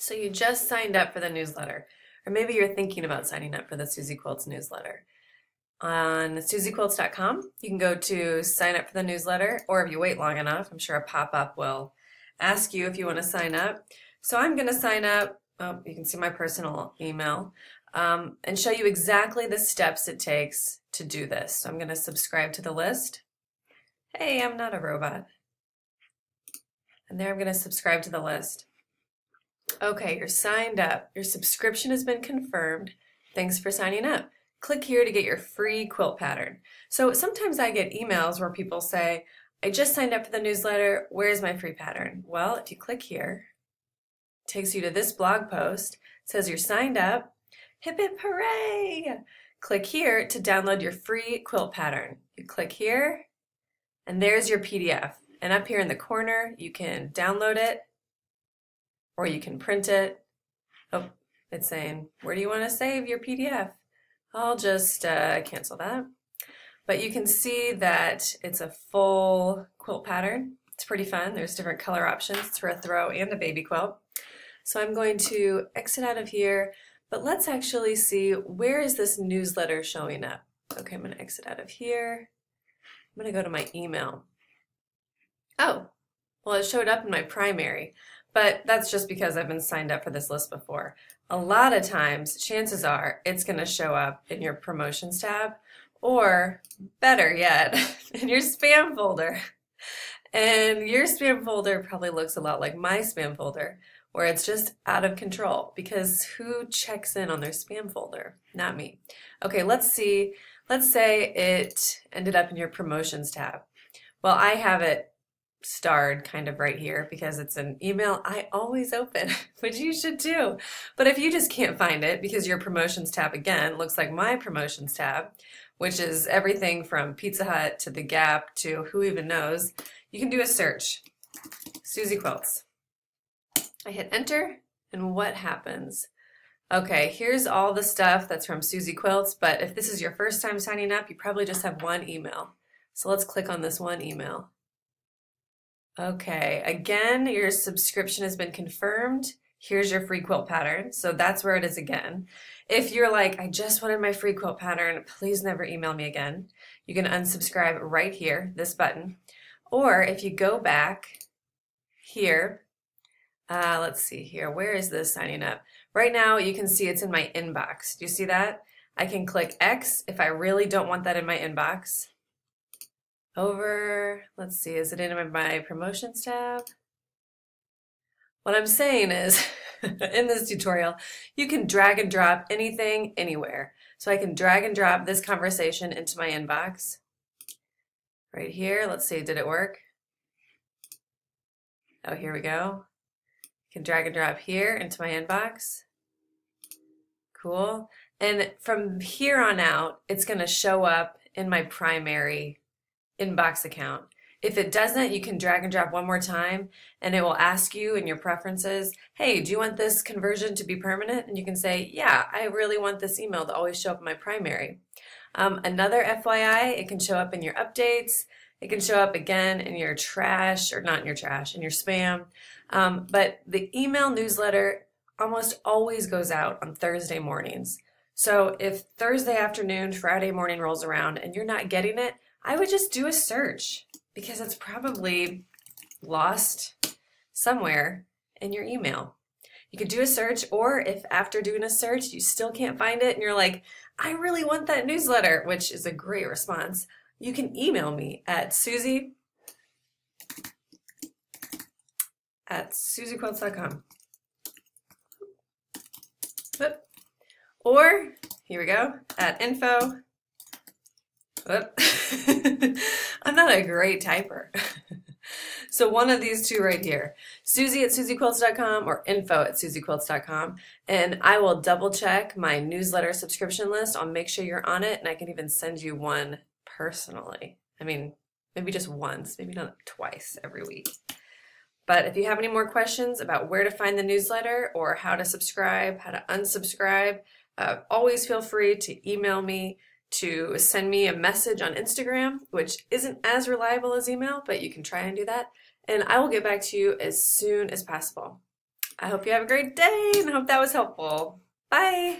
So you just signed up for the newsletter, or maybe you're thinking about signing up for the Suzy Quilts newsletter. On suzyquilts.com, you can go to sign up for the newsletter, or if you wait long enough, I'm sure a pop-up will ask you if you want to sign up. So I'm going to sign up, oh, you can see my personal email, um, and show you exactly the steps it takes to do this. So I'm going to subscribe to the list. Hey, I'm not a robot. And there I'm going to subscribe to the list. Okay, you're signed up. Your subscription has been confirmed. Thanks for signing up. Click here to get your free quilt pattern. So sometimes I get emails where people say, I just signed up for the newsletter. Where's my free pattern? Well, if you click here, it takes you to this blog post. It says you're signed up. Hip hip hooray! Click here to download your free quilt pattern. You click here, and there's your PDF. And up here in the corner, you can download it or you can print it. Oh, it's saying, where do you want to save your PDF? I'll just uh, cancel that. But you can see that it's a full quilt pattern. It's pretty fun. There's different color options. For a throw and a baby quilt. So I'm going to exit out of here, but let's actually see where is this newsletter showing up. Okay, I'm going to exit out of here. I'm going to go to my email. Oh, well, it showed up in my primary, but that's just because I've been signed up for this list before. A lot of times, chances are it's going to show up in your promotions tab, or better yet, in your spam folder. And your spam folder probably looks a lot like my spam folder, where it's just out of control because who checks in on their spam folder? Not me. Okay, let's see. Let's say it ended up in your promotions tab. Well, I have it starred kind of right here because it's an email I always open, which you should too. But if you just can't find it because your promotions tab again looks like my promotions tab, which is everything from Pizza Hut to The Gap to who even knows, you can do a search. Suzy Quilts. I hit enter and what happens? Okay, here's all the stuff that's from Suzy Quilts, but if this is your first time signing up, you probably just have one email. So let's click on this one email. Okay, again, your subscription has been confirmed. Here's your free quilt pattern. So that's where it is again. If you're like, I just wanted my free quilt pattern, please never email me again. You can unsubscribe right here, this button. Or if you go back here, uh, let's see here, where is this signing up? Right now, you can see it's in my inbox. Do you see that? I can click X if I really don't want that in my inbox over, let's see, is it in my promotions tab? What I'm saying is, in this tutorial, you can drag and drop anything anywhere. So I can drag and drop this conversation into my inbox. Right here, let's see, did it work? Oh, here we go. I can drag and drop here into my inbox. Cool. And from here on out, it's going to show up in my primary inbox account. If it doesn't, you can drag and drop one more time and it will ask you in your preferences, hey, do you want this conversion to be permanent? And you can say, yeah, I really want this email to always show up in my primary. Um, another FYI, it can show up in your updates. It can show up again in your trash, or not in your trash, in your spam. Um, but the email newsletter almost always goes out on Thursday mornings. So if Thursday afternoon, Friday morning rolls around and you're not getting it, I would just do a search because it's probably lost somewhere in your email. You could do a search, or if after doing a search you still can't find it and you're like, I really want that newsletter, which is a great response, you can email me at Suzy at suzyquilts.com. Or, here we go, at info I'm not a great typer. so one of these two right here, Suzy at suzyquilts.com or info at suzyquilts.com. And I will double check my newsletter subscription list. I'll make sure you're on it and I can even send you one personally. I mean, maybe just once, maybe not twice every week. But if you have any more questions about where to find the newsletter or how to subscribe, how to unsubscribe, uh, always feel free to email me to send me a message on Instagram, which isn't as reliable as email, but you can try and do that. And I will get back to you as soon as possible. I hope you have a great day and I hope that was helpful. Bye.